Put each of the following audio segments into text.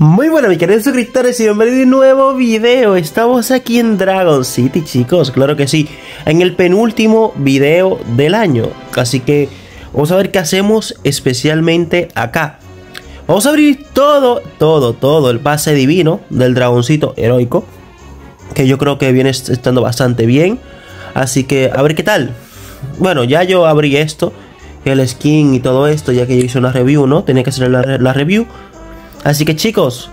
Muy bueno, mis queridos suscriptores y bienvenidos a un nuevo video. Estamos aquí en Dragon City, chicos, claro que sí, en el penúltimo video del año. Así que vamos a ver qué hacemos especialmente acá. Vamos a abrir todo, todo, todo el pase divino del dragoncito heroico. Que yo creo que viene estando bastante bien. Así que a ver qué tal. Bueno, ya yo abrí esto, el skin y todo esto, ya que yo hice una review, ¿no? Tenía que hacer la, la review. Así que chicos,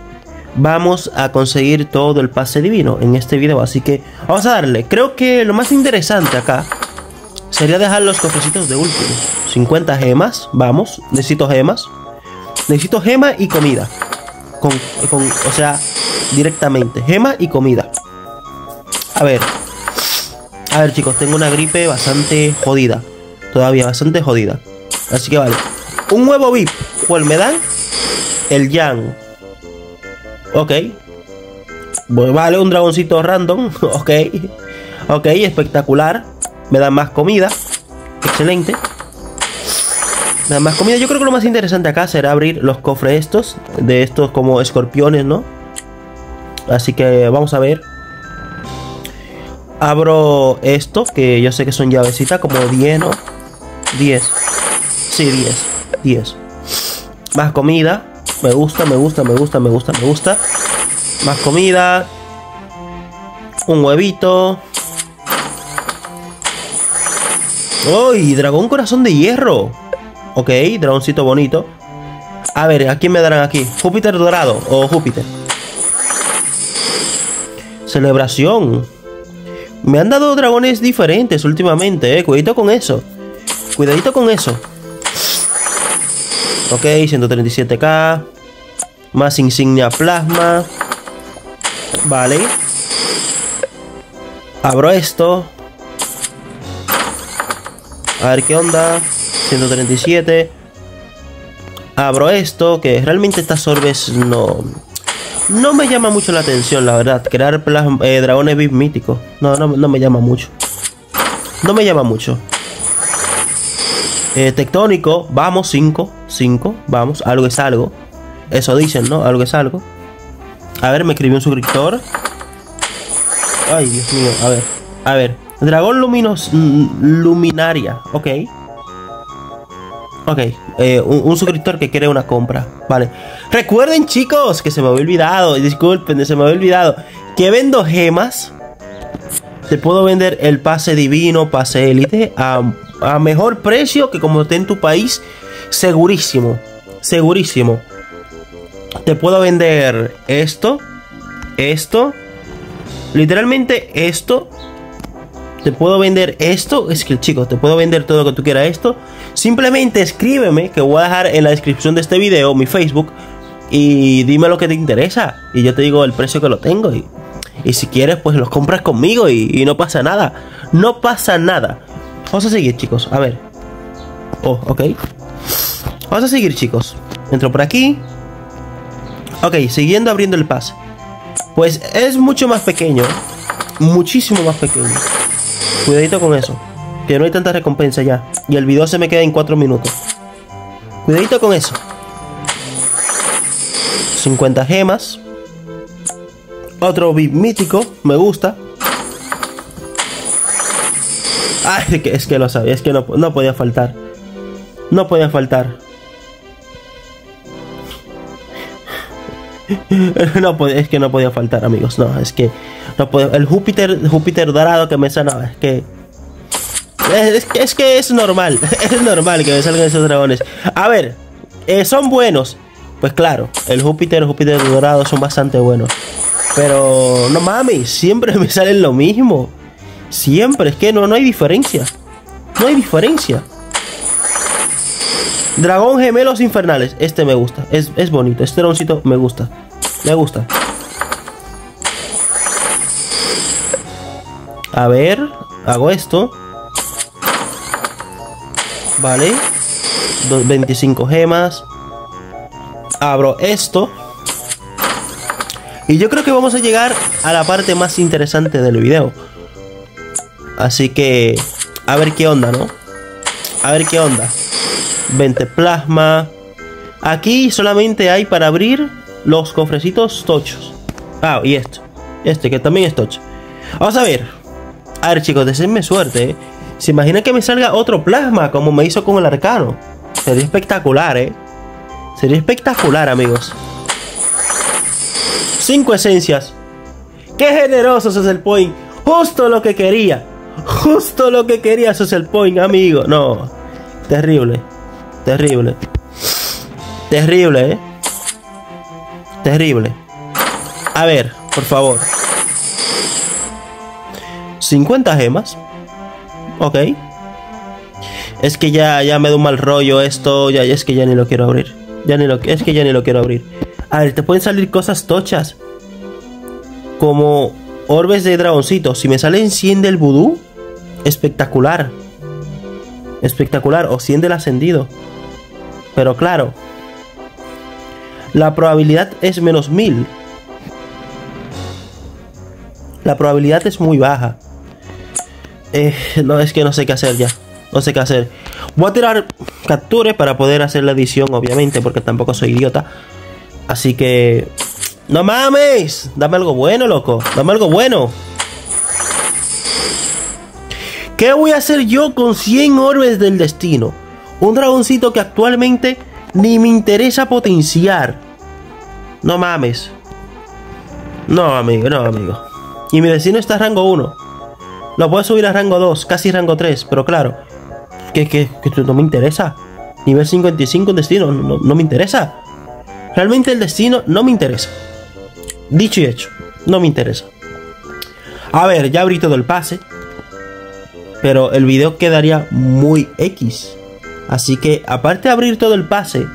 vamos a conseguir todo el pase divino en este video. Así que vamos a darle. Creo que lo más interesante acá sería dejar los cofrecitos de último. 50 gemas, vamos. Necesito gemas. Necesito gema y comida. Con, o sea, directamente. Gema y comida. A ver. A ver chicos, tengo una gripe bastante jodida. Todavía bastante jodida. Así que vale. Un huevo VIP. ¿Cuál me dan? El Yang. Ok. Vale, un dragoncito random. Ok. Ok, espectacular. Me dan más comida. Excelente. Me dan más comida. Yo creo que lo más interesante acá será abrir los cofres estos. De estos como escorpiones, ¿no? Así que vamos a ver. Abro esto, que yo sé que son llavecitas, como 10, ¿no? 10. Sí, 10. 10. Más comida. Me gusta, me gusta, me gusta, me gusta, me gusta. Más comida. Un huevito. ¡Uy! Dragón corazón de hierro. Ok, dragoncito bonito. A ver, ¿a quién me darán aquí? Júpiter dorado o Júpiter. Celebración. Me han dado dragones diferentes últimamente, eh. Cuidadito con eso. Cuidadito con eso. Ok, 137k. Más insignia plasma. Vale. Abro esto. A ver qué onda. 137. Abro esto, que realmente estas orbes no... No me llama mucho la atención, la verdad. Crear eh, dragones VIP míticos. No, no, no me llama mucho. No me llama mucho. Eh, tectónico, vamos, 5, 5, vamos, algo es algo. Eso dicen, ¿no? Algo es algo. A ver, me escribió un suscriptor. Ay, Dios mío, a ver, a ver. Dragón Luminos Luminaria, ok. Ok, eh, un, suscriptor que quiere una compra. Vale. Recuerden, chicos, que se me había olvidado. Disculpen, se me había olvidado. Que vendo gemas. Te puedo vender el pase divino, pase élite a a mejor precio que como esté en tu país, segurísimo, segurísimo. Te puedo vender esto, esto, literalmente esto. Te puedo vender esto, es que chicos, te puedo vender todo lo que tú quieras esto. Simplemente escríbeme, que voy a dejar en la descripción de este video mi Facebook y dime lo que te interesa y yo te digo el precio que lo tengo y, y si quieres pues los compras conmigo y, y no pasa nada. No pasa nada. Vamos a seguir, chicos. A ver. Oh, ok. Vamos a seguir, chicos. Entro por aquí. Ok, siguiendo abriendo el pase. Pues es mucho más pequeño. Muchísimo más pequeño. Cuidadito con eso. Que no hay tanta recompensa ya. Y el video se me queda en 4 minutos. Cuidadito con eso. 50 gemas. Otro VIP mítico. Me gusta. Ay, es que lo sabía, es que no, podía faltar. No podía faltar. no es que no podía faltar, amigos. No, es que no El Júpiter, Júpiter dorado que me es que es, que es que es normal, es normal que me salgan esos dragones. A ver, eh, son buenos. Pues claro, el Júpiter, el Júpiter dorado son bastante buenos. Pero no mames, siempre me salen lo mismo. Siempre, es que no, no hay diferencia. No hay diferencia. Dragón gemelos infernales. Este me gusta. Es, es bonito. Este dragoncito me gusta. Me gusta. A ver. Hago esto. Vale. 25 gemas. Abro esto. Y yo creo que vamos a llegar a la parte más interesante del video. Así que, a ver qué onda, ¿no? A ver qué onda. 20 plasma. Aquí solamente hay para abrir los cofrecitos tochos. Ah, y esto. Este, que también es tocho. Vamos a ver. A ver, chicos, deseenme suerte, ¿eh? ¿Se imagina que me salga otro plasma como me hizo con el arcano? Sería espectacular, ¿eh? Sería espectacular, amigos. Cinco esencias. ¡Qué generoso es el point! Justo lo que quería. Justo lo que quería el point, amigo. No. Terrible. Terrible. Terrible, ¿eh? Terrible. A ver, por favor. 50 gemas. Ok. Es que ya, ya me da un mal rollo esto. Ya, es que ya ni lo quiero abrir. Ya ni lo, es que ya ni lo quiero abrir. A ver, te pueden salir cosas tochas. Como orbes de dragoncito. Si me salen 100 del vudú, espectacular. Espectacular. O 100 del ascendido. Pero claro. La probabilidad es menos 1000. La probabilidad es muy baja. Eh, no, es que no sé qué hacer ya. No sé qué hacer. Voy a tirar capture para poder hacer la edición, obviamente, porque tampoco soy idiota. Así que... ¡No mames! Dame algo bueno, loco. Dame algo bueno. ¿Qué voy a hacer yo con 100 orbes del destino? Un dragoncito que actualmente ni me interesa potenciar. No mames. No, amigo, no, amigo. Y mi destino está a rango 1. Lo puedo subir a rango 2, casi rango 3, pero claro, que, que, no me interesa. Nivel 55 en destino, no, no me interesa. Realmente el destino no me interesa. Dicho y hecho, no me interesa. A ver, ya abrí todo el pase. Pero el video quedaría muy X. Así que, aparte de abrir todo el pase,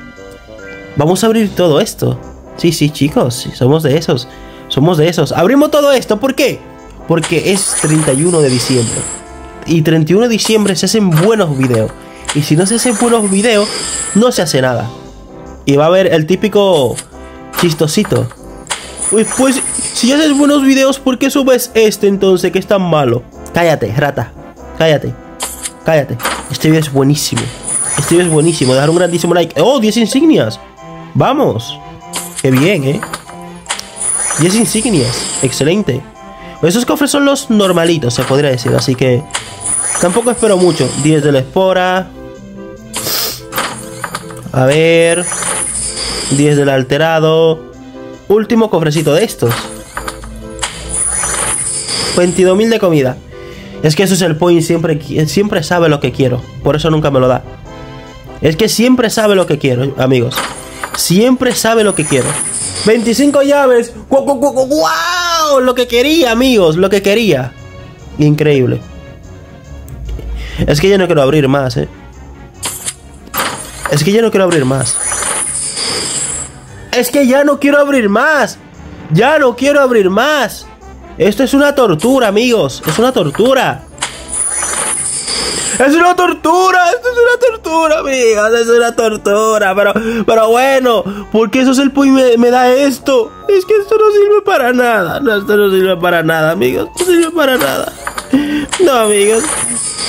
vamos a abrir todo esto. Sí, sí, chicos, somos de esos. Somos de esos. Abrimos todo esto, ¿por qué? porque es 31 de diciembre. Y 31 de diciembre se hacen buenos videos. Y si no se hacen buenos videos, no se hace nada. Y va a haber el típico chistosito. Pues, pues si haces buenos videos, ¿por qué subes este entonces que es tan malo? Cállate, rata. Cállate. Cállate. Este video es buenísimo. Este video es buenísimo. Dejar un grandísimo like. ¡Oh, 10 insignias! ¡Vamos! ¡Qué bien, eh! 10 insignias. Excelente. Esos cofres son los normalitos, se podría decir. Así que tampoco espero mucho. 10 de la espora. A ver. 10 del alterado. Último cofrecito de estos. 22.000 de comida. Es que eso es el point, siempre, siempre sabe lo que quiero. Por eso nunca me lo da. Es que siempre sabe lo que quiero, amigos. Siempre sabe lo que quiero. 25 llaves. ¡Wow! Lo que quería, amigos. Lo que quería. Increíble. Es que ya no quiero abrir más, eh. Es que ya no quiero abrir más. Es que ya no quiero abrir más. Ya no quiero abrir más. Esto es una tortura, amigos. Es una tortura. Es una tortura, esto es una tortura, amigos, es una tortura. Pero, pero bueno, porque eso es el me, me da esto. Es que esto no sirve para nada. No, esto no sirve para nada, amigos. No sirve para nada. No, amigos.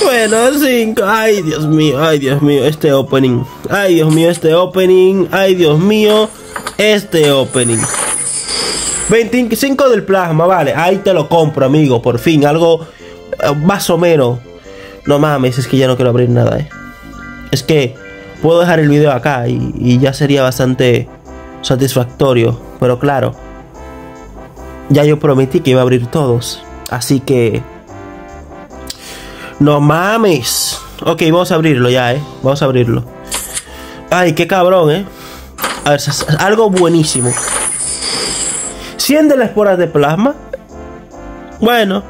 Bueno, 5. Ay, Dios mío, ay, Dios mío, este opening. Ay, Dios mío, este opening. Ay, Dios mío, este opening. 25 del plasma, vale. Ahí te lo compro, amigo. Por fin, algo eh, más o menos no mames, es que ya no quiero abrir nada, eh. Es que puedo dejar el video acá y, ya sería bastante satisfactorio. Pero claro, ya yo prometí que iba a abrir todos. Así que... No mames. Ok, vamos a abrirlo ya, eh. Vamos a abrirlo. Ay, qué cabrón, eh. A ver, algo buenísimo. 100 de las esporas de plasma. Bueno,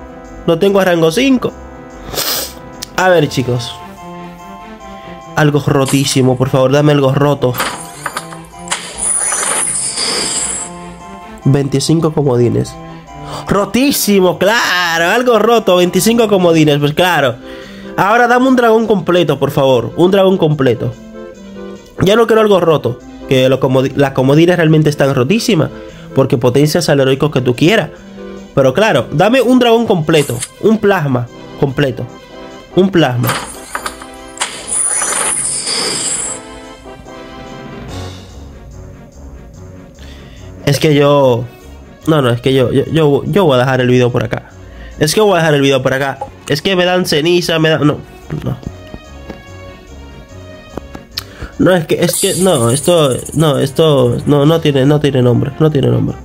lo tengo rango 5. A ver, chicos. Algo rotísimo, por favor, dame algo roto. 25 comodines. Rotísimo, claro, algo roto, 25 comodines, pues claro. Ahora dame un dragón completo, por favor, un dragón completo. Ya no quiero algo roto, que las comodines realmente están rotísimas, porque potencias al heroico que tú quieras. Pero claro, dame un dragón completo, un plasma completo un plasma. Es que yo... No, no, es que yo, yo, yo, yo voy a dejar el video por acá. Es que voy a dejar el video por acá. Es que me dan ceniza, me dan... No, no. No, es que, es que, no, esto, no, esto, no, no tiene, no tiene nombre, no tiene nombre.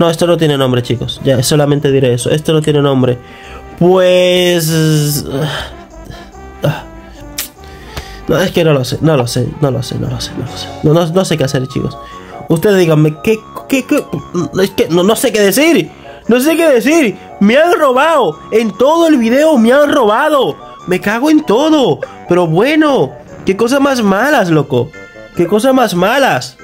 No, esto no tiene nombre, chicos. Ya, solamente diré eso. Esto no tiene nombre. Pues... No, es que no lo sé, no lo sé, no lo sé, no lo sé, no lo sé. No, no, no sé qué hacer, chicos. Ustedes díganme, ¿qué, qué, qué? Es que no, no sé qué decir. No sé qué decir. Me han robado. En todo el video me han robado. Me cago en todo. Pero bueno, qué cosas más malas, loco. Qué cosas más malas.